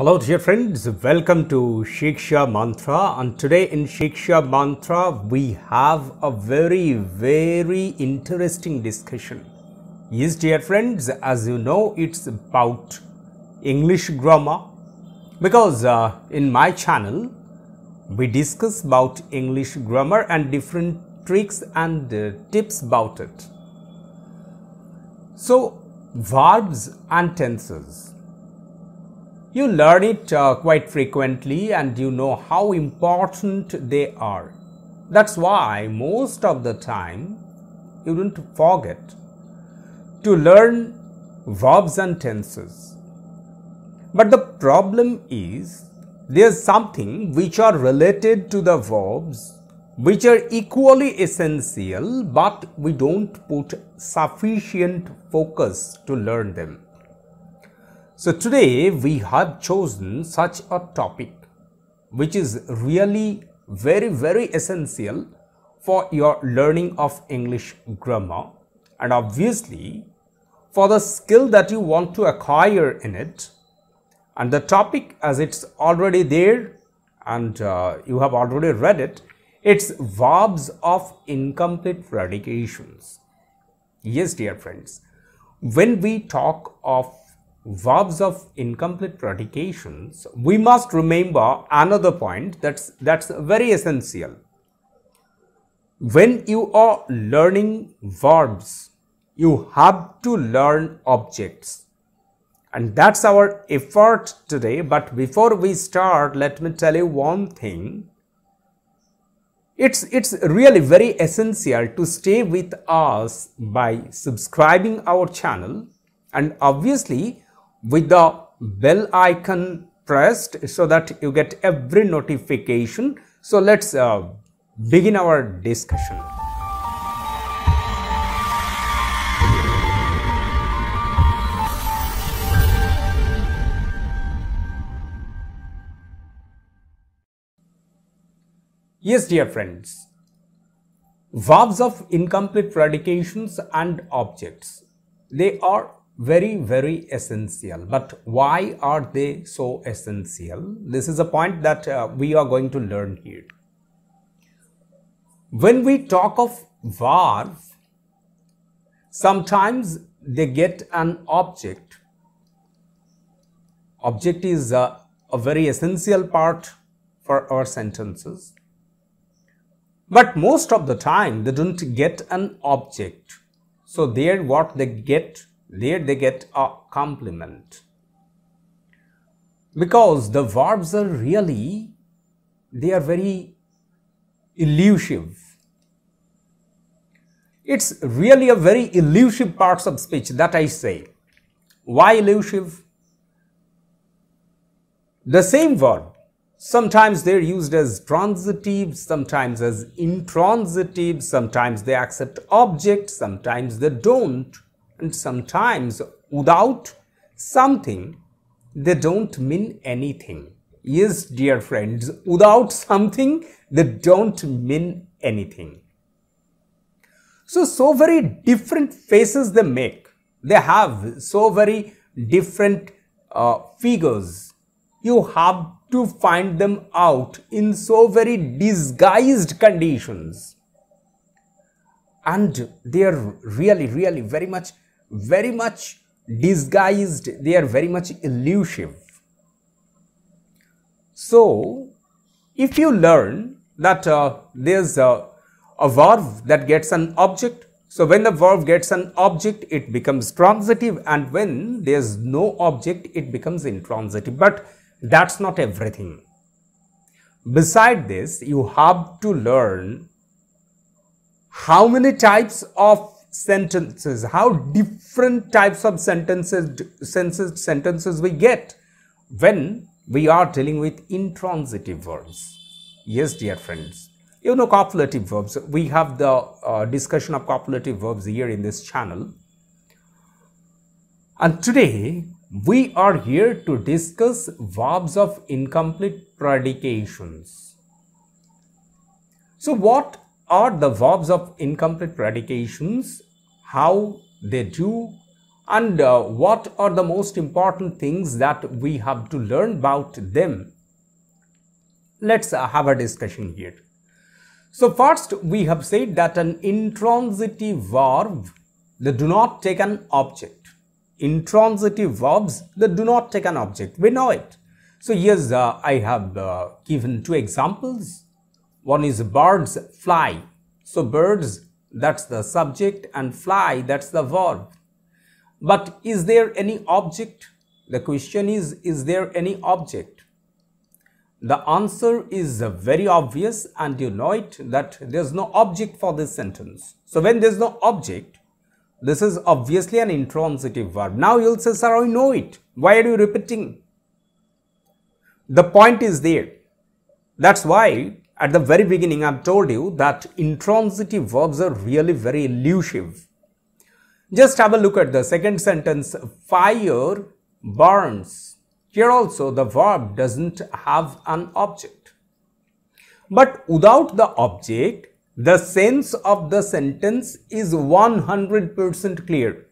Hello dear friends, welcome to Shiksha Mantra and today in Shiksha Mantra we have a very very interesting discussion. Yes dear friends, as you know it's about English grammar because uh, in my channel we discuss about English grammar and different tricks and uh, tips about it. So verbs and tenses you learn it uh, quite frequently and you know how important they are. That's why most of the time you don't forget to learn verbs and tenses. But the problem is there's something which are related to the verbs which are equally essential but we don't put sufficient focus to learn them. So today we have chosen such a topic which is really very very essential for your learning of English grammar and obviously for the skill that you want to acquire in it. And the topic as it's already there and uh, you have already read it it's verbs of incomplete predications. Yes dear friends when we talk of verbs of incomplete predications, we must remember another point that's, that's very essential. When you are learning verbs, you have to learn objects. And that's our effort today. But before we start, let me tell you one thing. It's, it's really very essential to stay with us by subscribing our channel and obviously with the bell icon pressed so that you get every notification. So let's uh, begin our discussion. Yes, dear friends, verbs of incomplete predications and objects, they are very very essential. But why are they so essential? This is a point that uh, we are going to learn here. When we talk of verb sometimes they get an object. Object is a, a very essential part for our sentences. But most of the time they don't get an object. So there what they get there they get a complement because the verbs are really they are very elusive. It's really a very elusive parts of speech that i say. Why elusive? The same verb sometimes they're used as transitive sometimes as intransitive sometimes they accept objects sometimes they don't and sometimes without something they don't mean anything. Yes dear friends without something they don't mean anything. So so very different faces they make. They have so very different uh, figures. You have to find them out in so very disguised conditions. And they are really really very much very much disguised, they are very much elusive. So, if you learn that uh, there's a, a verb that gets an object, so when the verb gets an object, it becomes transitive and when there's no object, it becomes intransitive. But that's not everything. Beside this, you have to learn how many types of sentences, how different types of sentences, sentences, sentences we get when we are dealing with intransitive verbs. Yes, dear friends. You know copulative verbs. We have the uh, discussion of copulative verbs here in this channel. And today we are here to discuss verbs of incomplete predications. So what are the verbs of incomplete predications, how they do and uh, what are the most important things that we have to learn about them. Let's uh, have a discussion here. So first we have said that an intransitive verb they do not take an object. Intransitive verbs they do not take an object. We know it. So yes, uh, I have uh, given two examples. One is birds fly. So birds that's the subject and fly that's the verb. But is there any object? The question is, is there any object? The answer is very obvious and you know it that there's no object for this sentence. So when there's no object, this is obviously an intransitive verb. Now you'll say, sir, I know it. Why are you repeating? The point is there. That's why at the very beginning I've told you that intransitive verbs are really very elusive. Just have a look at the second sentence, fire burns. Here also the verb doesn't have an object. But without the object, the sense of the sentence is 100% clear.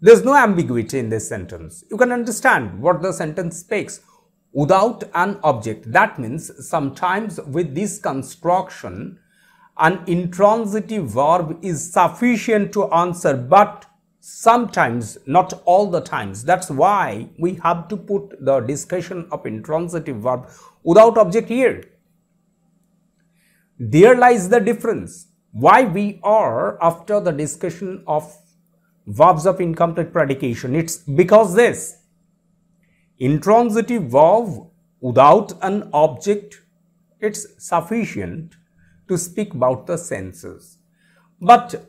There's no ambiguity in this sentence. You can understand what the sentence speaks without an object. That means sometimes with this construction, an intransitive verb is sufficient to answer, but sometimes, not all the times. That's why we have to put the discussion of intransitive verb without object here. There lies the difference. Why we are after the discussion of verbs of incomplete predication. It's because this intransitive verb without an object, it's sufficient to speak about the senses. But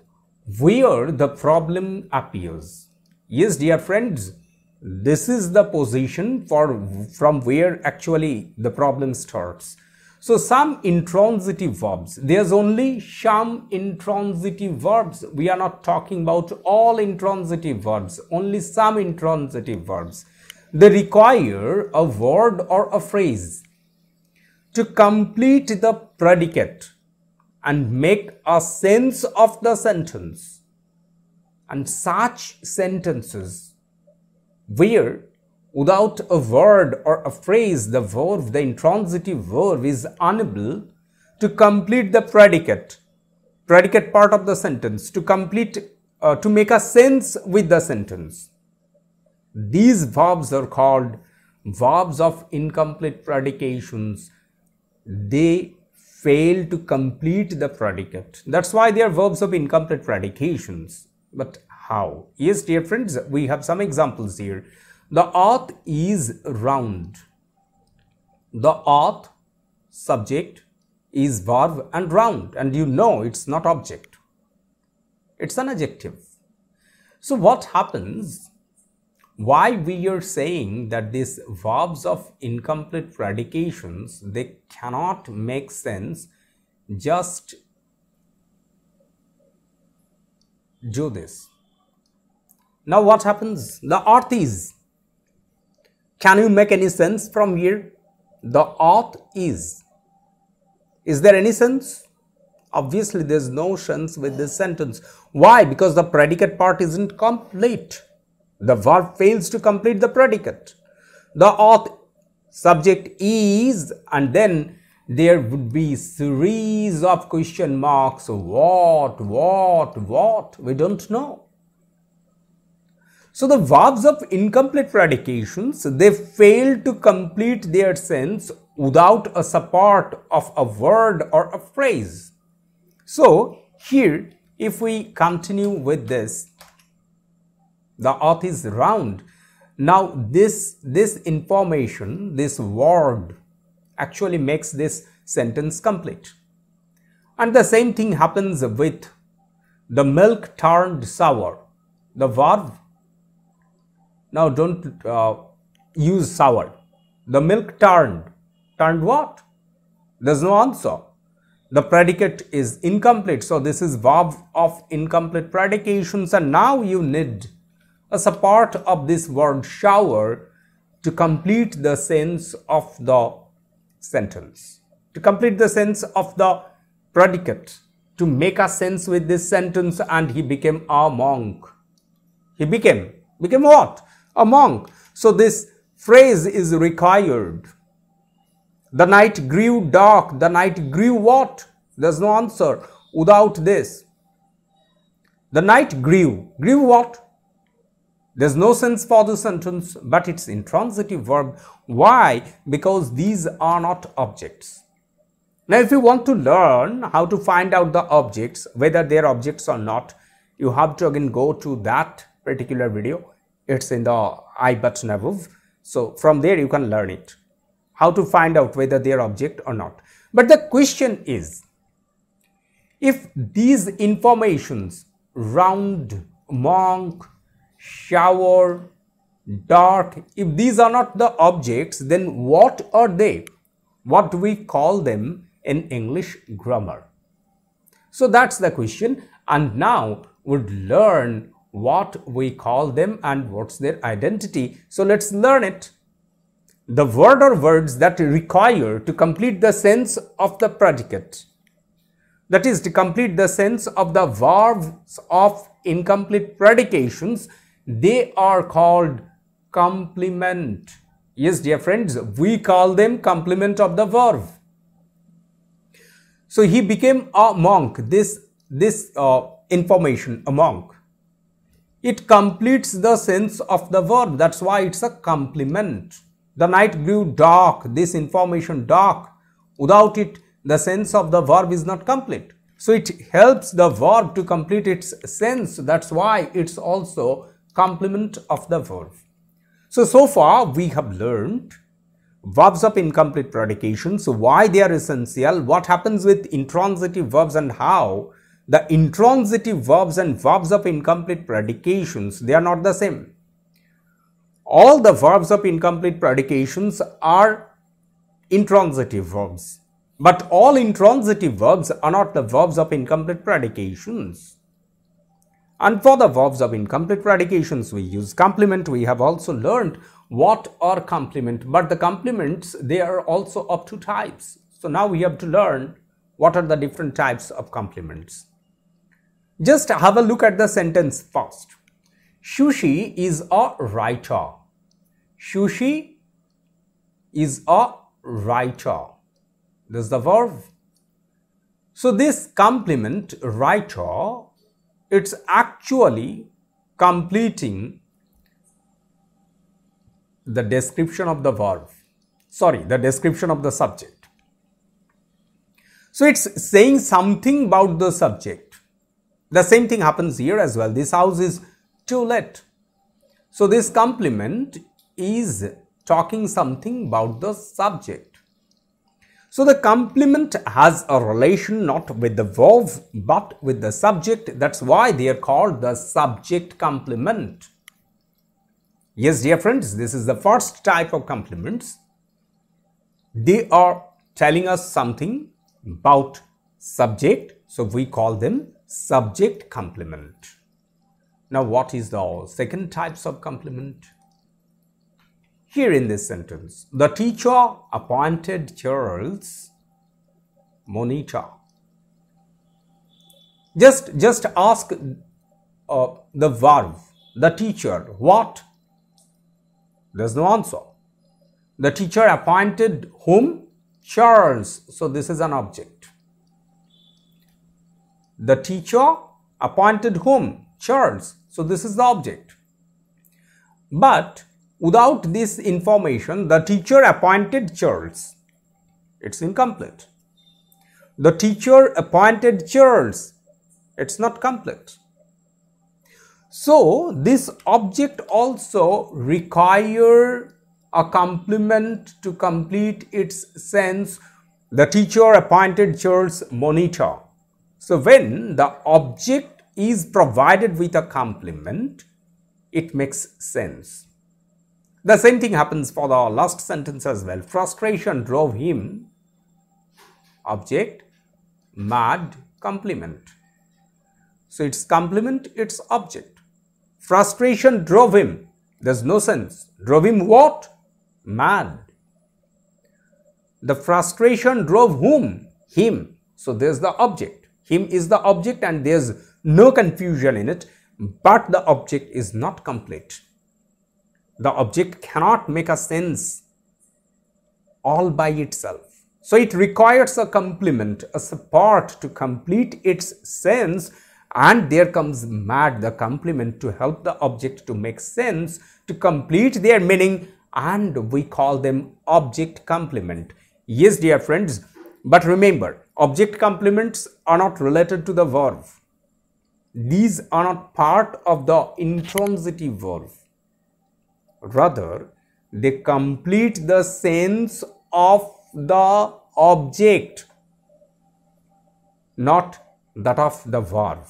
where the problem appears? Yes, dear friends, this is the position for from where actually the problem starts. So some intransitive verbs, there's only some intransitive verbs. We are not talking about all intransitive verbs, only some intransitive verbs. They require a word or a phrase to complete the predicate and make a sense of the sentence. And such sentences where without a word or a phrase, the verb, the intransitive verb is unable to complete the predicate, predicate part of the sentence, to complete, uh, to make a sense with the sentence. These verbs are called verbs of incomplete predications. They fail to complete the predicate. That's why they are verbs of incomplete predications. But how? Yes, dear friends, we have some examples here. The earth is round. The earth subject is verb and round and you know it's not object. It's an adjective. So what happens? Why we are saying that these verbs of incomplete predications, they cannot make sense just do this. Now what happens? The earth is can you make any sense from here? The earth is. Is there any sense? Obviously, there is no sense with this sentence. Why? Because the predicate part isn't complete. The verb fails to complete the predicate. The earth subject is and then there would be series of question marks. What, what, what? We don't know. So the verbs of incomplete predications, they fail to complete their sense without a support of a word or a phrase. So here, if we continue with this, the earth is round. Now this, this information, this word actually makes this sentence complete. And the same thing happens with the milk turned sour. The verb now don't uh, use sour. The milk turned. Turned what? There's no answer. The predicate is incomplete. So this is verb of incomplete predications and now you need a support of this word shower to complete the sense of the sentence. To complete the sense of the predicate. To make a sense with this sentence and he became a monk. He became. Became what? A monk. So this phrase is required. The night grew dark. The night grew what? There's no answer without this. The night grew. Grew what? There's no sense for the sentence, but it's intransitive verb. Why? Because these are not objects. Now, if you want to learn how to find out the objects, whether they're objects or not, you have to again go to that particular video. It's in the I button above. So, from there you can learn it. How to find out whether they're object or not. But the question is, if these informations round, monk, shower, dark, if these are not the objects, then what are they? What do we call them in English grammar? So that's the question and now we'd learn what we call them and what's their identity. So let's learn it. The word or words that require to complete the sense of the predicate that is to complete the sense of the verbs of incomplete predications they are called complement. Yes dear friends we call them complement of the verb. So he became a monk. This this uh, information a monk. It completes the sense of the verb. That's why it's a complement. The night grew dark. This information dark. Without it the sense of the verb is not complete. So it helps the verb to complete its sense. That's why it's also complement of the verb. So, so far we have learned verbs of incomplete predications, so why they are essential, what happens with intransitive verbs and how the intransitive verbs and verbs of incomplete predications, they are not the same. All the verbs of incomplete predications are intransitive verbs. But all intransitive verbs are not the verbs of incomplete predications. And for the verbs of incomplete predications, we use complement. We have also learned what are complement, but the complements, they are also of two types. So now we have to learn what are the different types of complements. Just have a look at the sentence first. Shushi is a writer. Shushi is a writer. This is the verb. So this complement writer, it's actually completing the description of the verb. Sorry, the description of the subject. So it's saying something about the subject. The same thing happens here as well. This house is to let. So this complement is talking something about the subject. So the complement has a relation not with the verb but with the subject. That's why they are called the subject complement. Yes, dear friends, this is the first type of complements. They are telling us something about subject. So we call them subject complement. Now what is the second types of complement? Here in this sentence, the teacher appointed Charles monitor. Just, just ask uh, the verb, the teacher, what? There's no answer. The teacher appointed whom? Charles. So this is an object. The teacher appointed whom? Charles. So this is the object. But Without this information, the teacher appointed Charles. It's incomplete. The teacher appointed Charles. It's not complete. So, this object also require a complement to complete its sense. The teacher appointed Charles monitor. So, when the object is provided with a complement, it makes sense. The same thing happens for the last sentence as well. Frustration drove him, object, mad, complement. So it's complement, it's object. Frustration drove him. There's no sense. Drove him what? Mad. The frustration drove whom? Him. So there's the object. Him is the object and there's no confusion in it. but the object is not complete. The object cannot make a sense all by itself. So it requires a complement, a support to complete its sense and there comes mad the complement to help the object to make sense, to complete their meaning and we call them object complement. Yes dear friends, but remember object complements are not related to the verb. These are not part of the intransitive verb. Rather, they complete the sense of the object, not that of the verb.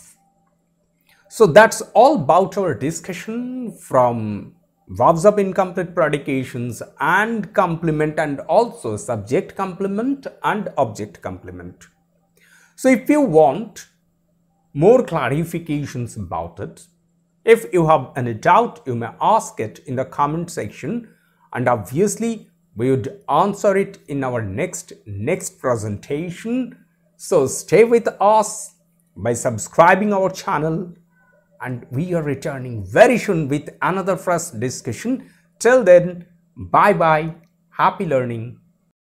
So that's all about our discussion from verbs of incomplete predications and complement and also subject complement and object complement. So if you want more clarifications about it, if you have any doubt, you may ask it in the comment section and obviously we would answer it in our next next presentation. So stay with us by subscribing our channel and we are returning very soon with another fresh discussion. Till then, bye bye, happy learning.